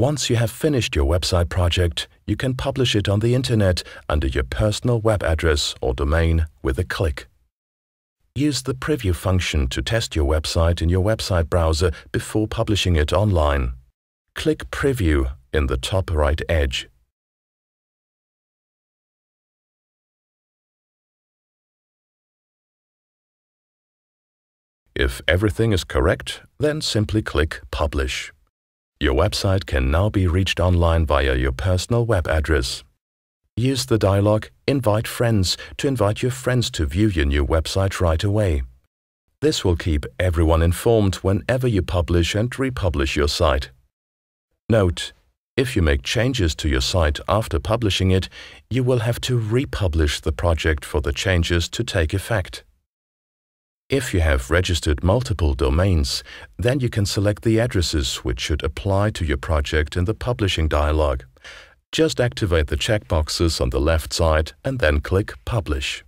Once you have finished your website project, you can publish it on the internet under your personal web address or domain with a click. Use the preview function to test your website in your website browser before publishing it online. Click Preview in the top right edge. If everything is correct, then simply click Publish. Your website can now be reached online via your personal web address. Use the dialog Invite Friends to invite your friends to view your new website right away. This will keep everyone informed whenever you publish and republish your site. Note, if you make changes to your site after publishing it, you will have to republish the project for the changes to take effect. If you have registered multiple domains, then you can select the addresses which should apply to your project in the publishing dialog. Just activate the checkboxes on the left side and then click Publish.